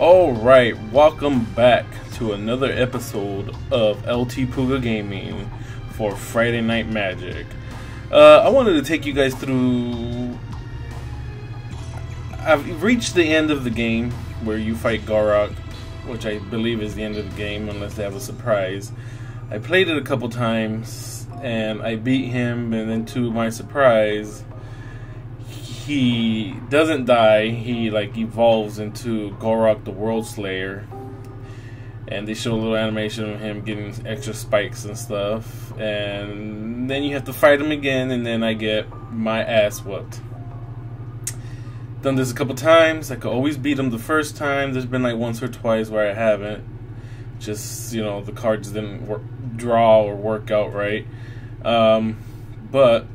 Alright, welcome back to another episode of LT Puga Gaming for Friday Night Magic. Uh, I wanted to take you guys through. I've reached the end of the game where you fight Garruk, which I believe is the end of the game unless they have a surprise. I played it a couple times and I beat him, and then to my surprise, he doesn't die. He like evolves into Garruk the World Slayer, and they show a little animation of him getting extra spikes and stuff. And then you have to fight him again, and then I get my ass whooped. Done this a couple times. I could always beat him the first time. There's been like once or twice where I haven't. Just you know the cards didn't work, draw or work out right. Um, but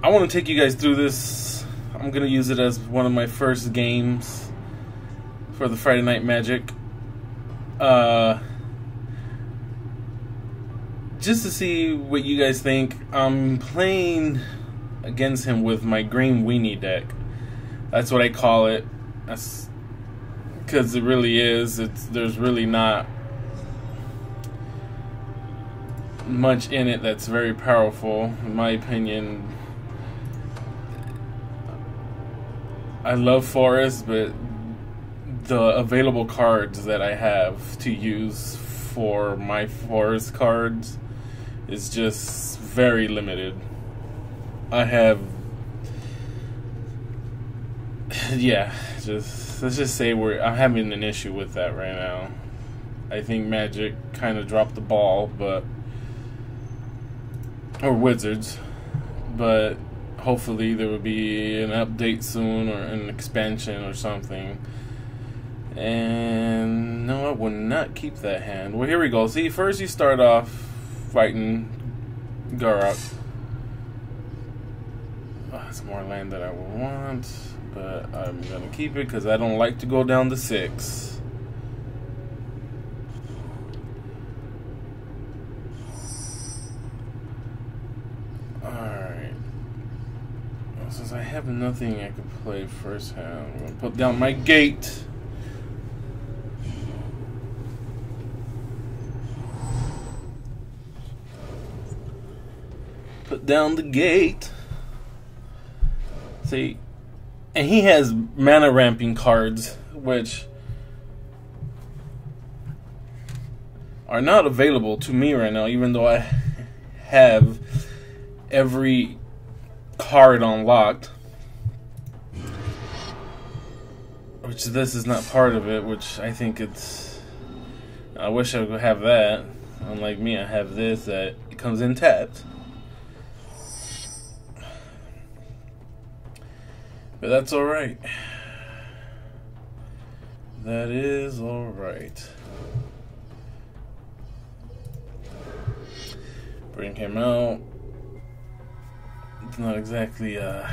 I want to take you guys through this. I'm going to use it as one of my first games for the Friday Night Magic. Uh, just to see what you guys think. I'm playing against him with my green weenie deck. That's what I call it. That's because it really is. It's there's really not much in it that's very powerful, in my opinion. I love Forest, but the available cards that I have to use for my Forest cards is just very limited. I have, yeah, just let's just say we're I'm having an issue with that right now. I think Magic kind of dropped the ball, but or Wizards, but hopefully there will be an update soon or an expansion or something. And no, I will not keep that hand. Well, here we go. See, first you start off fighting Garruk. Oh, ah, that's more land that I would want, but I'm gonna keep it because I don't like to go down to six. I have nothing I can play first hand, I'm to put down my gate. Put down the gate. See, and he has mana ramping cards, which are not available to me right now, even though I have every card unlocked. Which this is not part of it, which I think it's... I wish I would have that. Unlike me, I have this that comes in tapped. But that's alright. That is alright. Bring him out not exactly uh,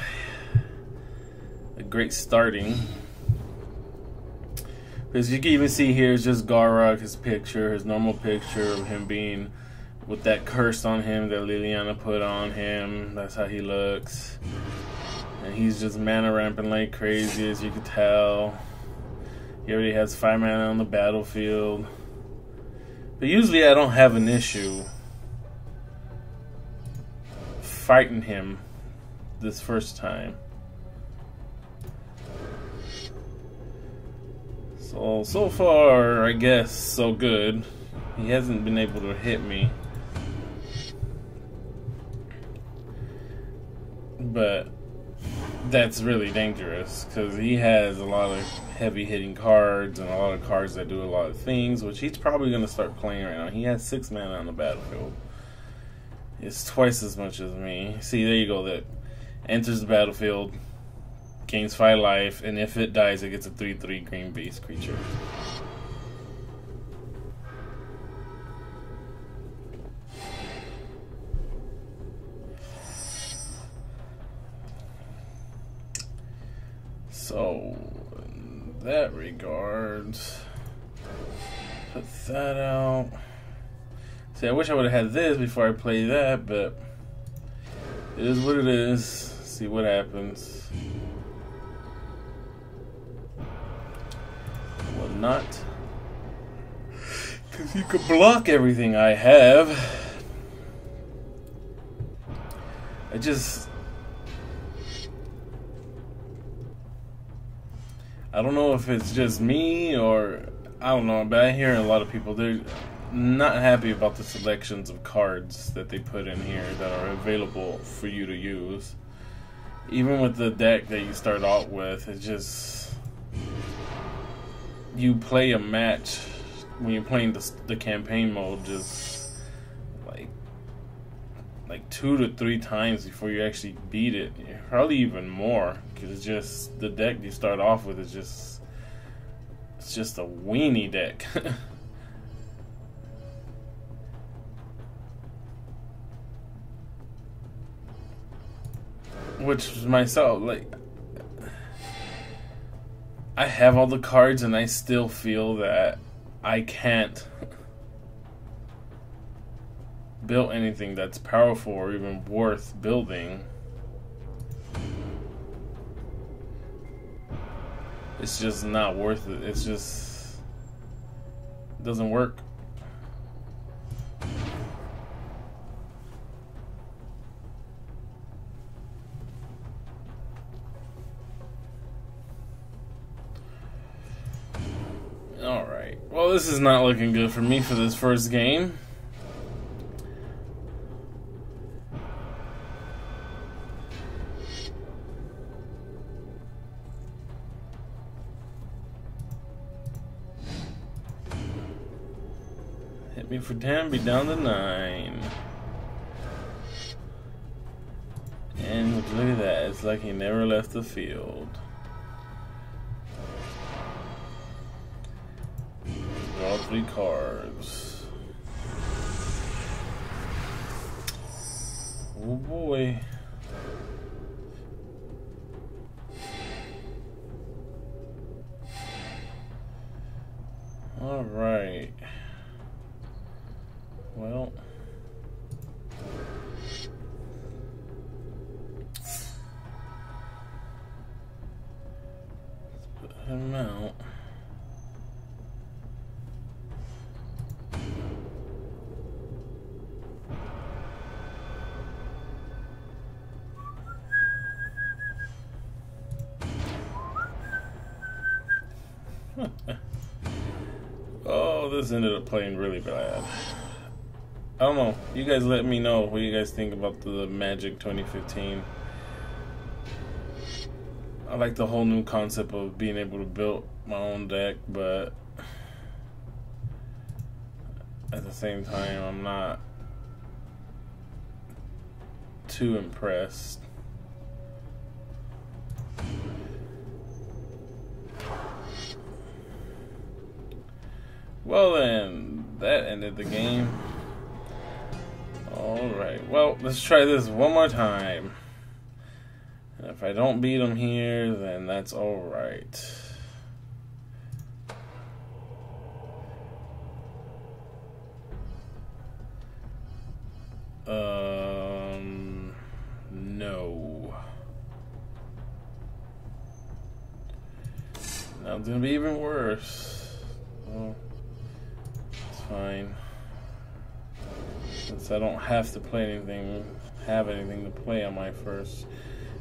a great starting. Because you can even see here is just Garruk, his picture, his normal picture of him being with that curse on him that Liliana put on him. That's how he looks. And he's just mana ramping like crazy, as you can tell. He already has five mana on the battlefield. But usually I don't have an issue fighting him this first time. So, so far, I guess, so good. He hasn't been able to hit me. But that's really dangerous because he has a lot of heavy hitting cards and a lot of cards that do a lot of things, which he's probably going to start playing right now. He has six mana on the battlefield. It's twice as much as me. See, there you go. That enters the battlefield, gains five life, and if it dies, it gets a three-three green base creature. So, in that regards, put that out. See, I wish I would have had this before I play that, but it is what it is. See what happens. What not. Because you could block everything I have. I just. I don't know if it's just me or. I don't know, but I hear a lot of people, they're not happy about the selections of cards that they put in here that are available for you to use. Even with the deck that you start out with, it's just. You play a match when you're playing the, the campaign mode, just like like two to three times before you actually beat it. Probably even more, because it's just the deck you start off with is just it's just a weenie deck. Which myself, like, I have all the cards and I still feel that I can't build anything that's powerful or even worth building. It's just not worth it. It's just it doesn't work. Well, this is not looking good for me for this first game. Hit me for 10, be down to 9. And look at that, it's like he never left the field. Three cards. Oh boy. oh, this ended up playing really bad. I don't know. You guys let me know what you guys think about the Magic 2015. I like the whole new concept of being able to build my own deck, but at the same time, I'm not too impressed. Well then, that ended the game. Alright, well, let's try this one more time. And if I don't beat him here, then that's alright. Have to play anything, have anything to play on my first.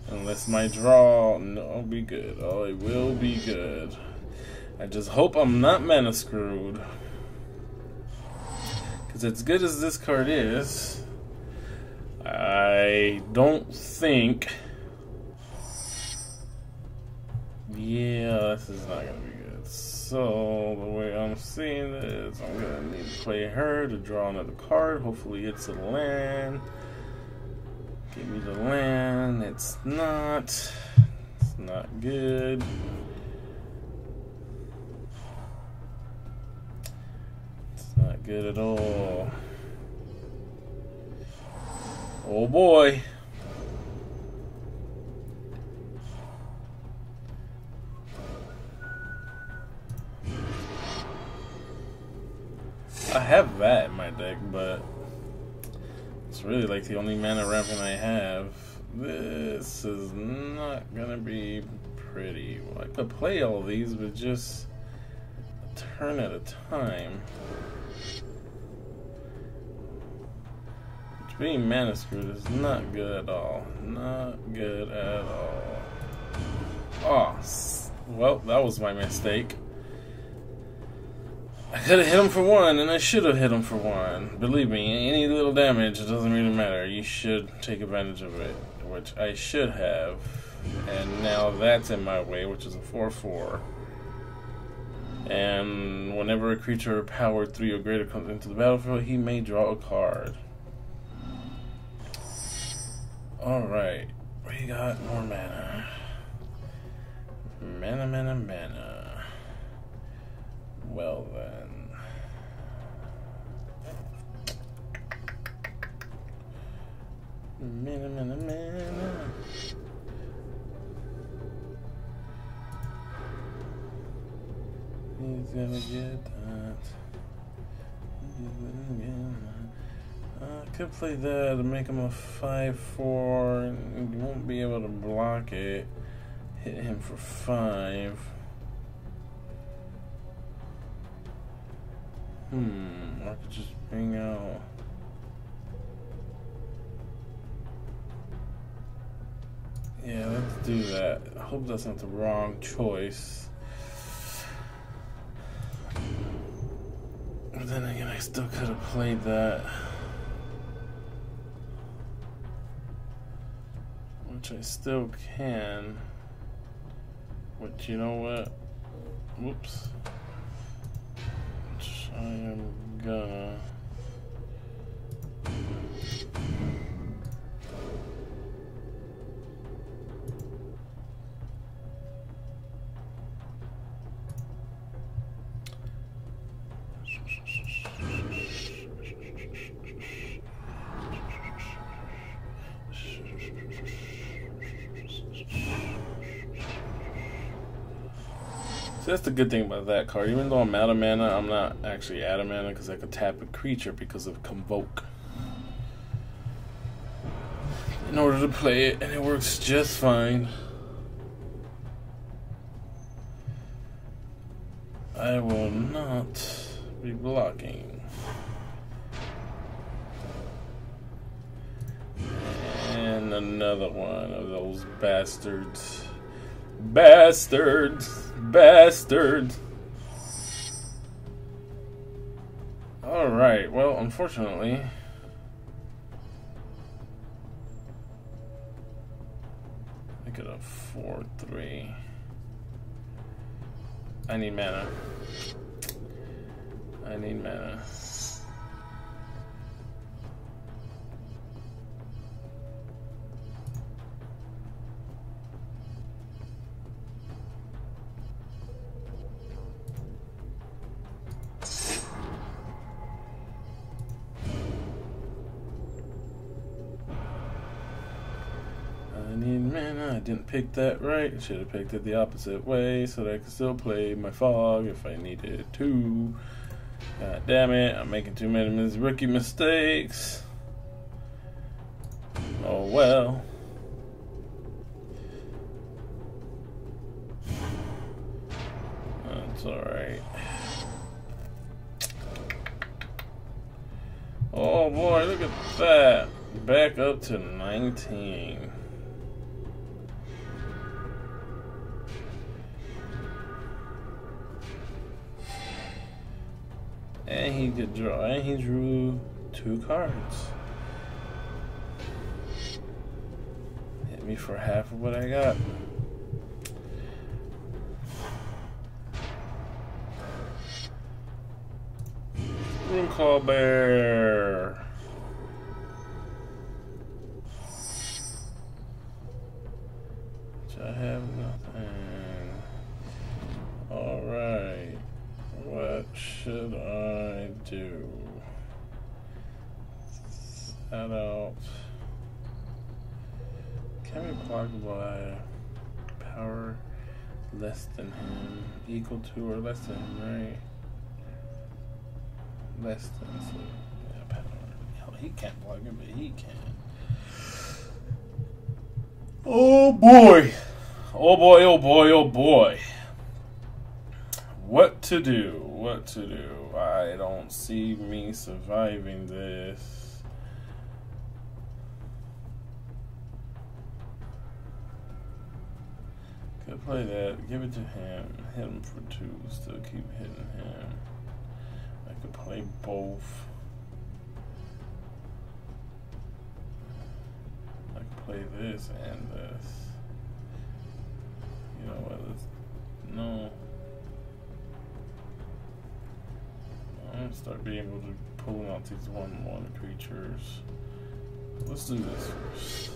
Unless my draw, no, be good. Oh, it will be good. I just hope I'm not mana screwed. Because as good as this card is, I don't think... Yeah, this is not going to so the way I'm seeing this, I'm gonna need to play her to draw another card. Hopefully it's a land. Give me the land. It's not. It's not good. It's not good at all. Oh boy. Really like the only mana rampant I have. This is not gonna be pretty. Well, I could play all these, but just turn at a time. Which being mana screwed is not good at all. Not good at all. Oh, well, that was my mistake. I could have hit him for one, and I should have hit him for one. Believe me, any little damage, it doesn't really matter. You should take advantage of it, which I should have. And now that's in my way, which is a 4-4. And whenever a creature powered 3 or greater comes into the battlefield, he may draw a card. Alright, we got more mana. Mana, mana, mana. Well then. Mana, mana, mana. He's gonna get that. That. Uh, I could play that to make him a 5-4 and you won't be able to block it. Hit him for 5. Hmm, I could just bring out... Yeah, let's do that. I hope that's not the wrong choice. But then again, I still could have played that. Which I still can. But you know what? Whoops. I am gonna. Good thing about that card. Even though I'm out of mana, I'm not actually out of mana because I can tap a creature because of Convoke. In order to play it, and it works just fine. I will not be blocking. And another one of those bastards. Bastards! Bastards! Alright, well, unfortunately... I a 4-3. I need mana. I need mana. Mana. I didn't pick that right. Should have picked it the opposite way so that I could still play my fog if I needed to. God damn it. I'm making too many rookie mistakes. Oh well. That's alright. Oh boy, look at that. Back up to 19. Could draw, and he drew two cards. Hit me for half of what I got. Runeclaw Bear. By power less than him? Equal to or less than him, right? Less than, so, yeah, power. Hell, he can't block him, but he can. Oh boy! Oh boy, oh boy, oh boy. What to do? What to do? I don't see me surviving this. Play that. Give it to him. Hit him for two. Still keep hitting him. I could play both. I could play this and this. You know what? Let's, no. I'm gonna start being able to pull out these one one creatures. Let's do this first.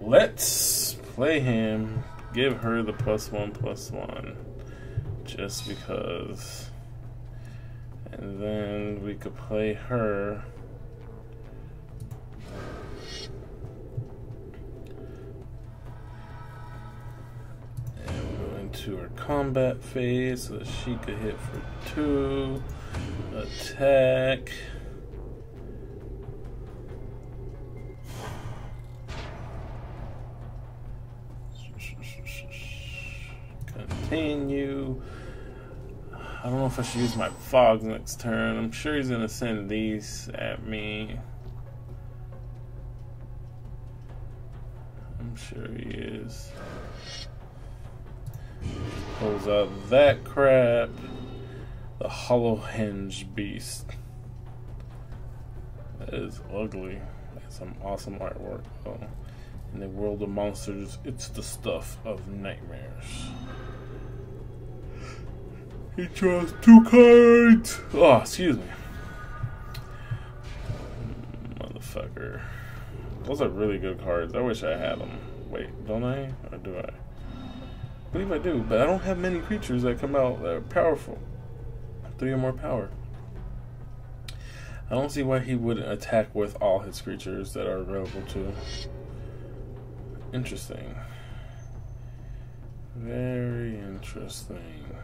Let's play him. Give her the plus one plus one. Just because. And then we could play her. And go into her combat phase so that she could hit for two. Attack. Continue. I don't know if I should use my fog next turn. I'm sure he's gonna send these at me. I'm sure he is. Pulls out that crap. The Hollowhenge Beast. That is ugly. That's some awesome artwork Oh. In the world of monsters, it's the stuff of nightmares. He draws two cards. Oh, excuse me. Motherfucker. Those are really good cards. I wish I had them. Wait, don't I? Or do I? I believe I do, but I don't have many creatures that come out that are powerful. Three or more power. I don't see why he wouldn't attack with all his creatures that are available to. Interesting. Very interesting.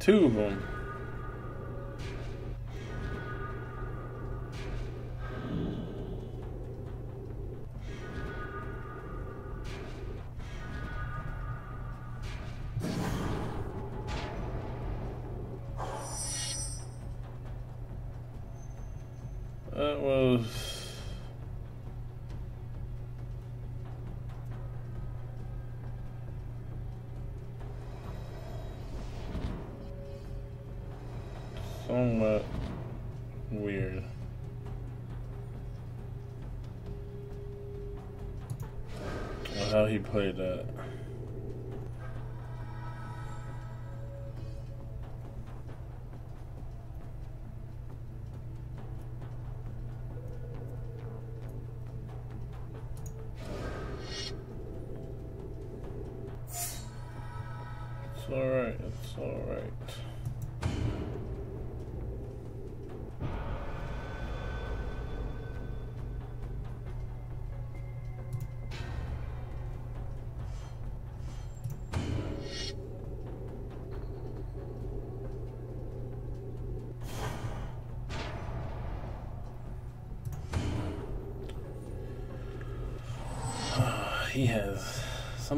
Two of them. That was he played that.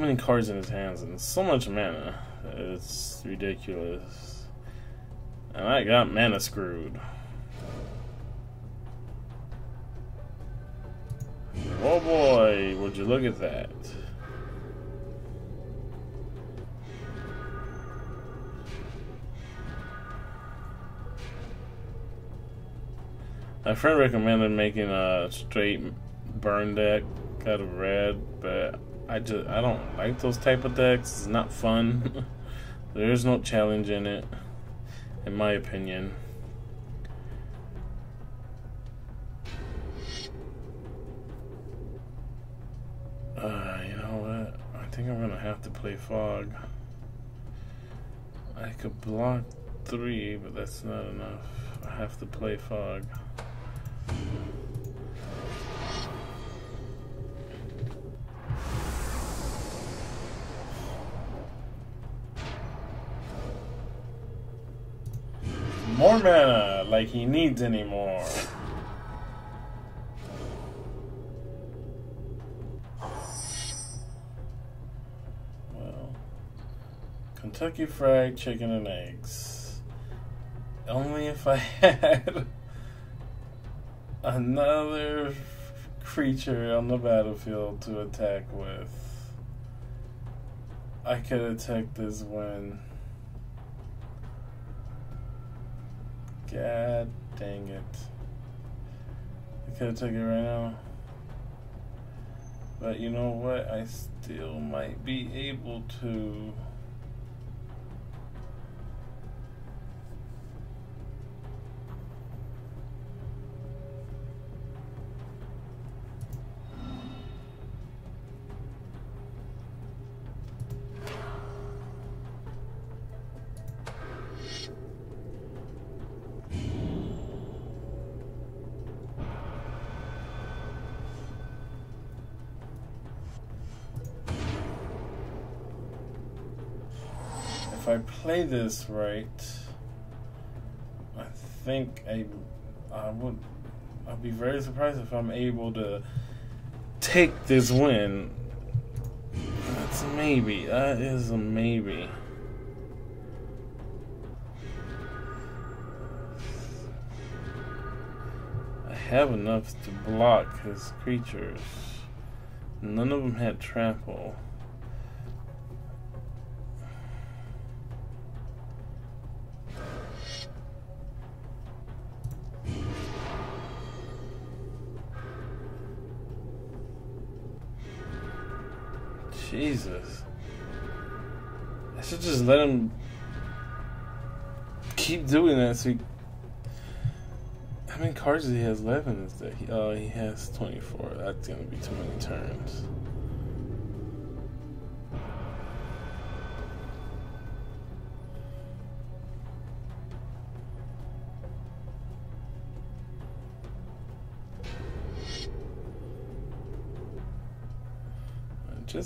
Many cards in his hands and so much mana. It's ridiculous. And I got mana screwed. Oh boy, would you look at that. My friend recommended making a straight burn deck out of red, but I just I don't like those type of decks. It's not fun. There's no challenge in it, in my opinion. Uh, you know what? I think I'm gonna have to play Fog. I could block three, but that's not enough. I have to play Fog. Like he needs anymore. Well, Kentucky Fried Chicken and Eggs. Only if I had another creature on the battlefield to attack with, I could attack this win. God dang it. I could have took it right now. But you know what? I still might be able to. Play this right, I think I, I would, I'd be very surprised if I'm able to take this win. That's a maybe. That is a maybe. I have enough to block his creatures. None of them had trample. Jesus. I should just let him keep doing that so he. How many cards he has left in this deck? Oh, he has 24. That's going to be too many turns.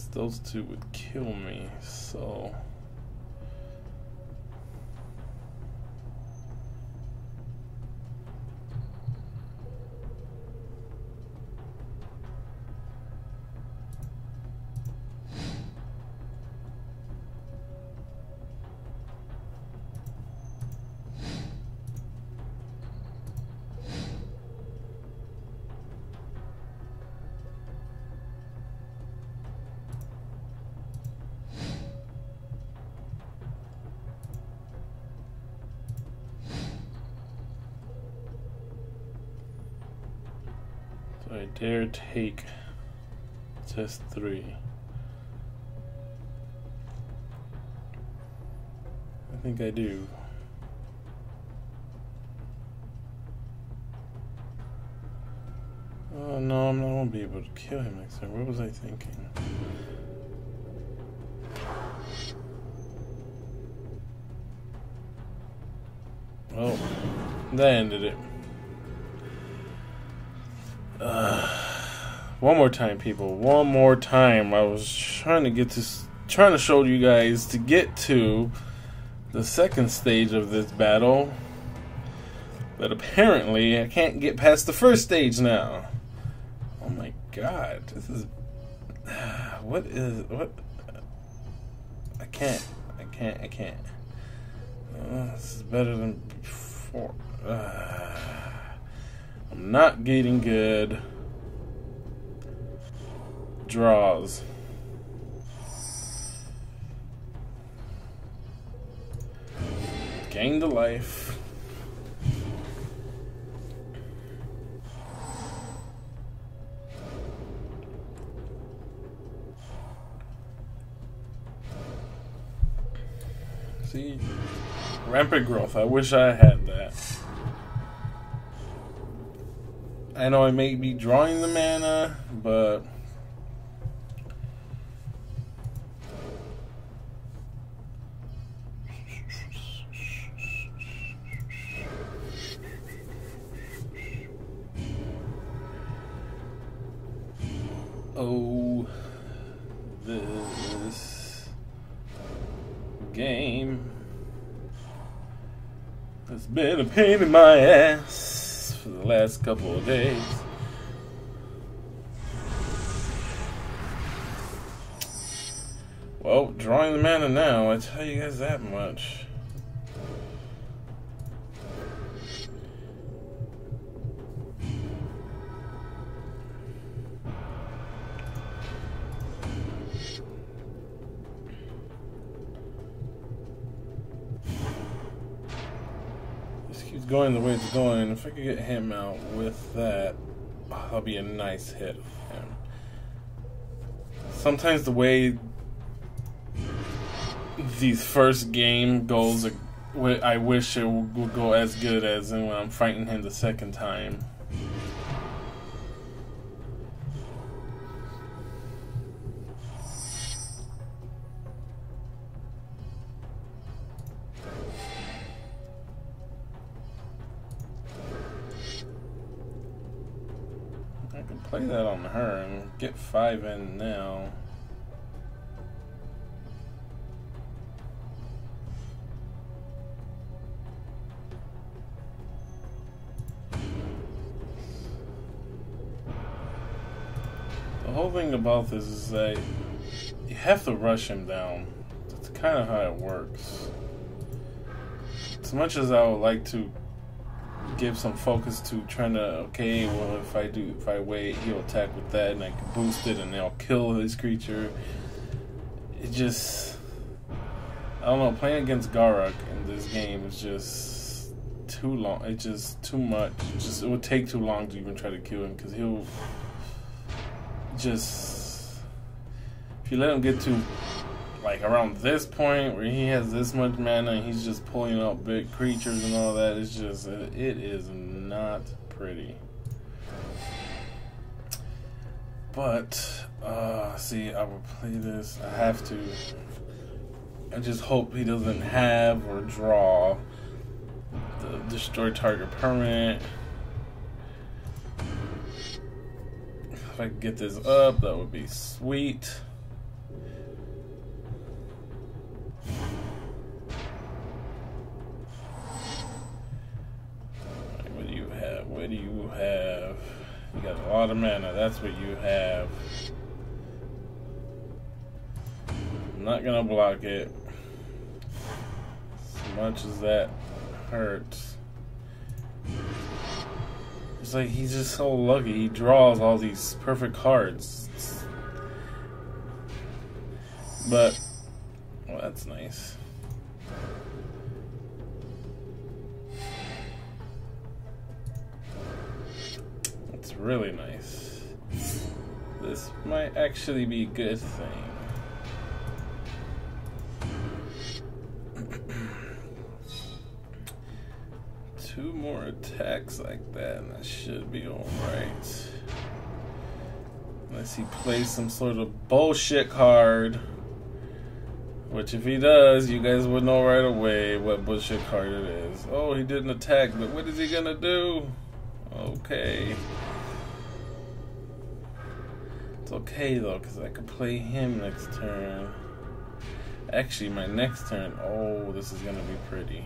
Those two would kill me, so... I dare take test three. I think I do. Oh no, I'm not gonna be able to kill him next time. What was I thinking? Oh, that ended it. Uh, one more time, people. One more time. I was trying to get to, trying to show you guys to get to the second stage of this battle. But apparently, I can't get past the first stage now. Oh my god, this is. What is what? I can't. I can't. I can't. Uh, this is better than before. Uh, not getting good draws. Gain the life. See, rampant growth. I wish I had I know I may be drawing the mana, but oh this game has been a pain in my ass last couple of days. Well, drawing the mana now, I tell you guys that much. Going the way it's going, if I could get him out with that, that'll be a nice hit. Sometimes the way these first game goes, I wish it would go as good as when I'm fighting him the second time. Five in now. The whole thing about this is that you have to rush him down. That's kind of how it works. As much as I would like to give some focus to trying to okay well if I do if I wait he'll attack with that and I can boost it and they'll kill his creature. It just I don't know playing against Garruk in this game is just too long it's just too much. Just it would take too long to even try to kill him because he'll just if you let him get to like around this point where he has this much mana and he's just pulling out big creatures and all that, it's just it is not pretty. But uh see I will play this. I have to. I just hope he doesn't have or draw the destroy target permanent. If I could get this up, that would be sweet. Lot of mana. That's what you have. I'm not gonna block it. As much as that hurts. It's like he's just so lucky. He draws all these perfect cards. But, well, that's nice. Really nice. This might actually be a good thing. Two more attacks like that and that should be alright. Unless he plays some sort of bullshit card. Which if he does, you guys would know right away what bullshit card it is. Oh, he didn't attack, but what is he gonna do? Okay. Okay though, because I could play him next turn. Actually, my next turn, oh, this is to be pretty.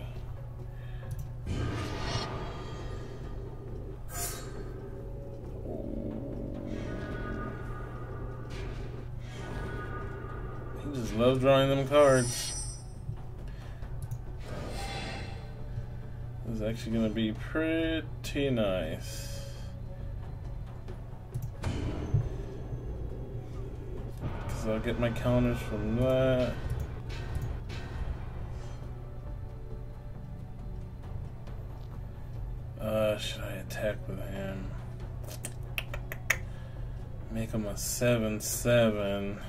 He just loves drawing them cards. This is actually to be pretty nice. I'll get my counters from that. Uh, should I attack with him? Make him a 7-7.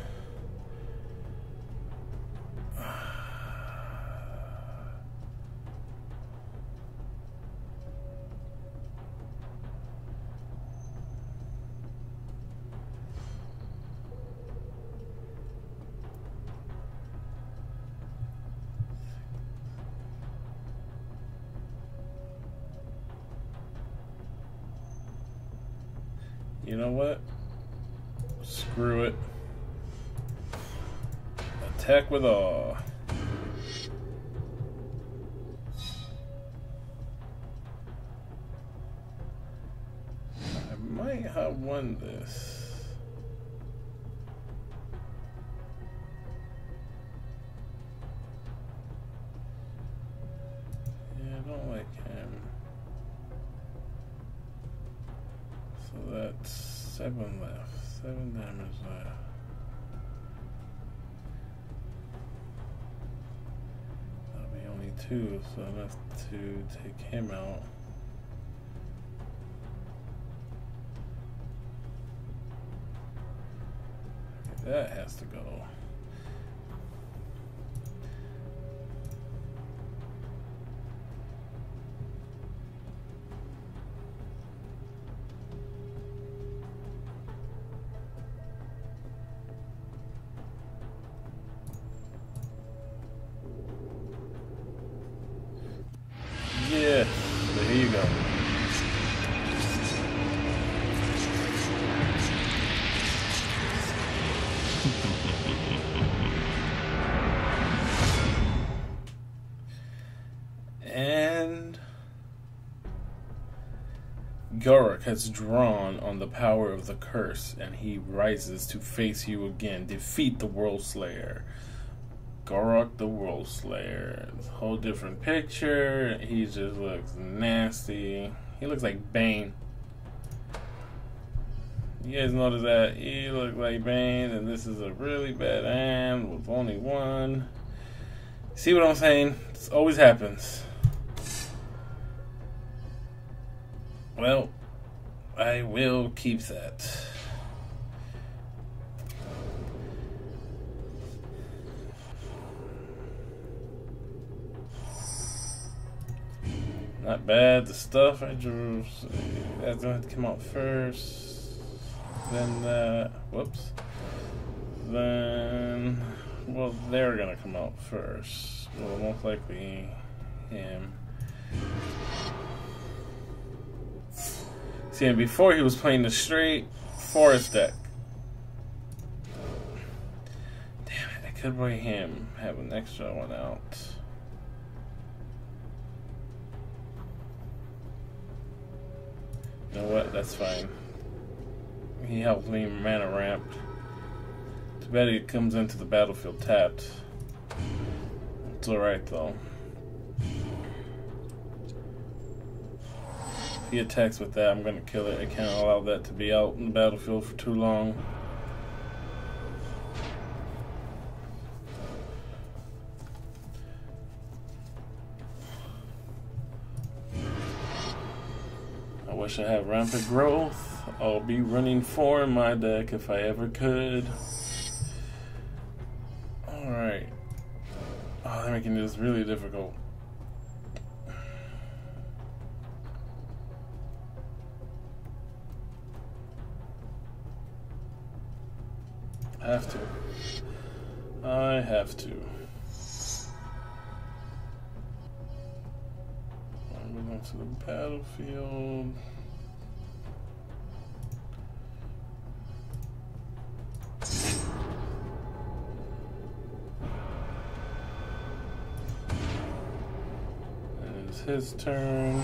You know what? Screw it. Attack with awe. I might have won this. So enough to take him out. That has to go. Has drawn on the power of the curse, and he rises to face you again. Defeat the World Slayer. Garruk the World Slayer. Whole different picture. He just looks nasty. He looks like Bane. You guys notice that? He looks like Bane, and this is a really bad hand with only one. See what I'm saying? This always happens. Well, I will keep that. Not bad. The stuff I drew. That's going to come out first. Then that. Whoops. Then. Well, they're going to come out first. Well, most likely him. Before he was playing the straight forest deck. Damn it, I could play him, have an extra one out. You know what? That's fine. He helps me mana ramp. Too bad he comes into the battlefield tapped. It's alright though. He attacks with that, I'm gonna kill it. I can't allow that to be out in the battlefield for too long. I wish I had rampant growth. I'll be running four in my deck if I ever could. Alright. Oh, they're making this really difficult. Have to. I have to. I'm going to the battlefield. And it's his turn.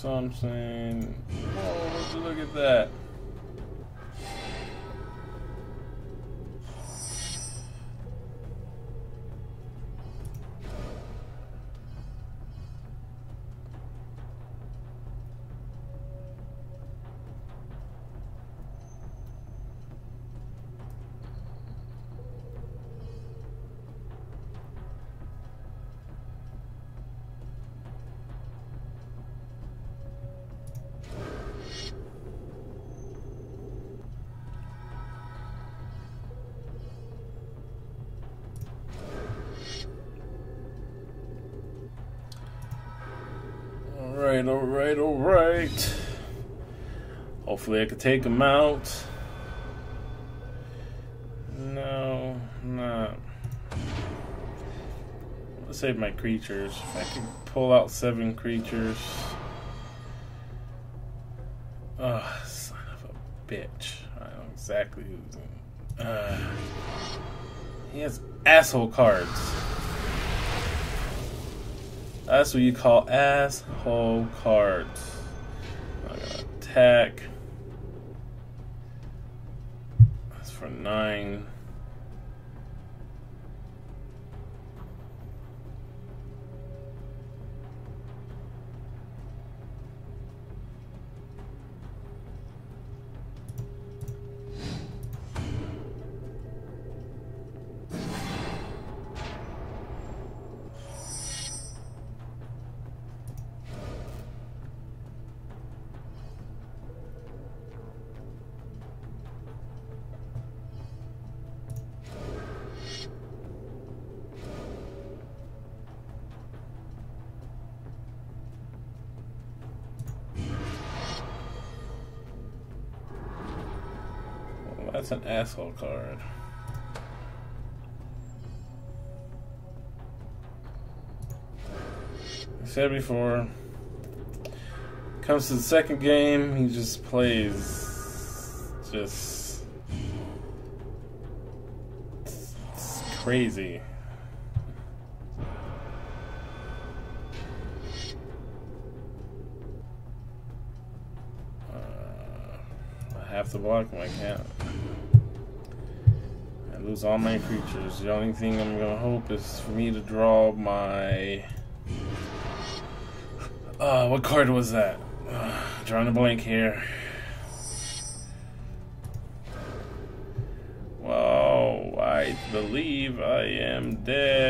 Something. You look at that? Alright, alright, alright. Hopefully I can take him out. No, not. I'll save my creatures. I can pull out seven creatures. Oh, son of a bitch. I know exactly who's in. Uh, he has asshole cards. That's what you call asshole cards. Attack. That's for nine. That's an asshole card. I said before, comes to the second game, he just plays just it's, crazy. Uh, have to block him, I can't lose all my creatures. The only thing I'm gonna hope is for me to draw my. Uh, what card was that? Uh, drawing a blank here. Wow, I believe I am dead.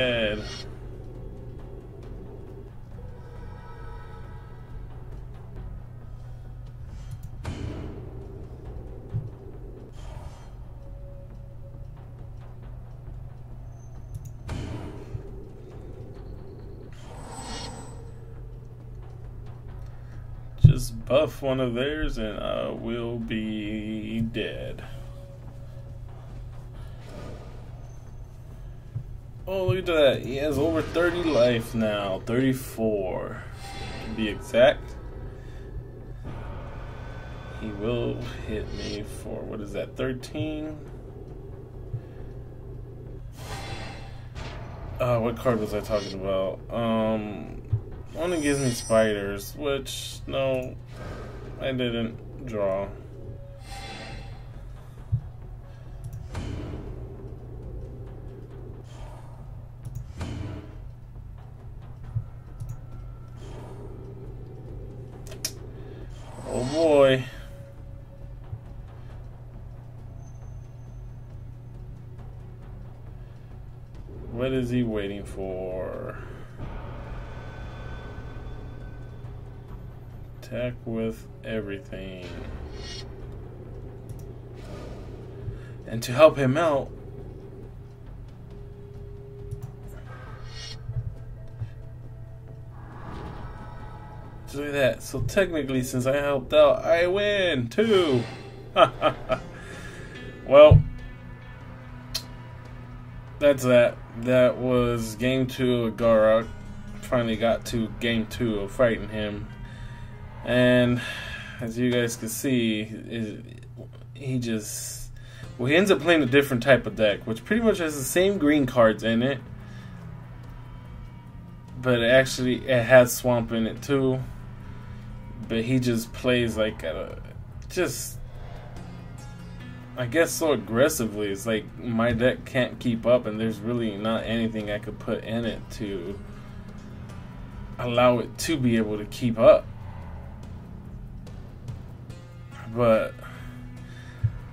One of theirs and I will be dead. Oh, look at that. He has over 30 life now. 34 to be exact. He will hit me for, what is that, 13? Uh, what card was I talking about? Um, only gives me spiders, which, no, I didn't draw. Oh boy. What is he waiting for? Attack with everything. And to help him out, do that. So technically, since I helped out, I win too. well, that's that. That was game two of Garruk. Finally got to game two of fighting him. And as you guys can see, it, he just well he ends up playing a different type of deck, which pretty much has the same green cards in it, but actually it has swamp in it too. But he just plays like a just I guess so aggressively. It's like my deck can't keep up, and there's really not anything I could put in it to allow it to be able to keep up but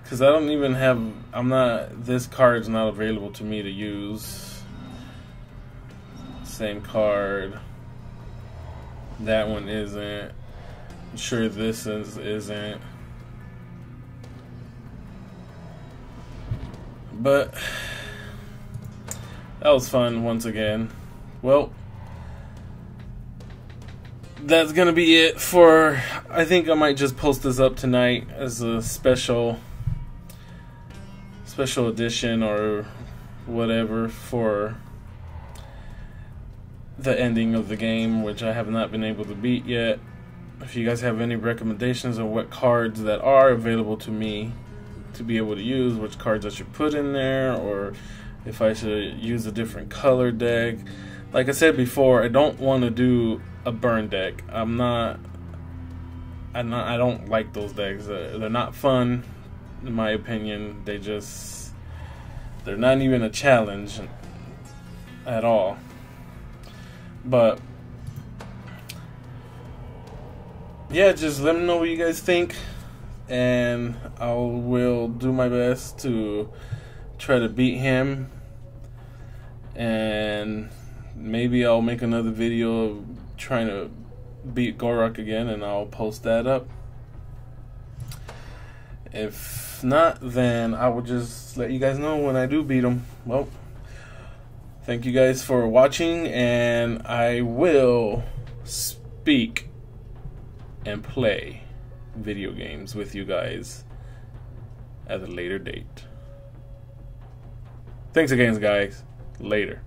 because I don't even have, I'm not. This card's not available to me to use. Same card. That one isn't. I'm sure this is isn't. But that was fun once again. Well that's gonna be it for. I think I might just post this up tonight as a special, special edition or whatever for the ending of the game, which I have not been able to beat yet. If you guys have any recommendations on what cards that are available to me to be able to use, which cards I should put in there, or if I should use a different color deck. Like I said before, I don't want to do a burn deck. I'm not. I'm not. I don't like those decks. Uh, they're not fun, in my opinion. They just. They're not even a challenge at all. But yeah, just let me know what you guys think, and I will do my best to try to beat him. And maybe I'll make another video of trying to beat Garruk again, and I'll post that up. If not, then I will just let you guys know when I do beat him. Well. Thank you guys for watching, and I will speak and play video games with you guys at a later date. Thanks again, guys. Later.